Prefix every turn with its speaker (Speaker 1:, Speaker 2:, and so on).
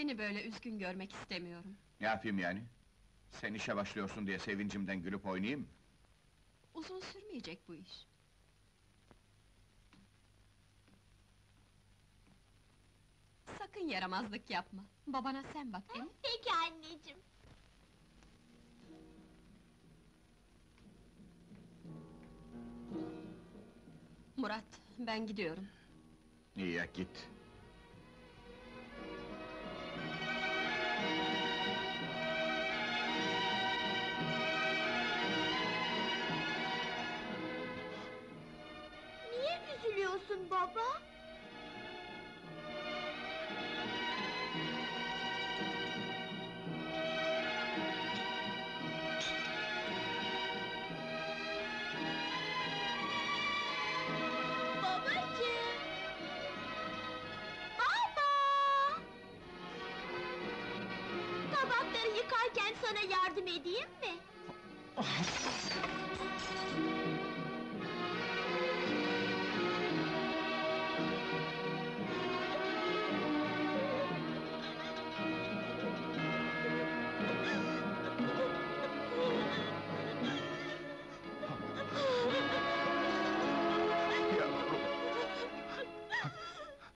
Speaker 1: Seni böyle üzgün görmek istemiyorum.
Speaker 2: Ne yapayım yani? Sen işe başlıyorsun diye sevincimden gülüp oynayayım mı?
Speaker 1: Uzun sürmeyecek bu iş. Sakın yaramazlık yapma. Babana sen bak, değil mi?
Speaker 3: Peki anneciğim.
Speaker 1: Murat, ben gidiyorum.
Speaker 2: İyi ya, git.
Speaker 3: Üzülüyorsun baba? Babacığım! Baba! Tabakları yıkarken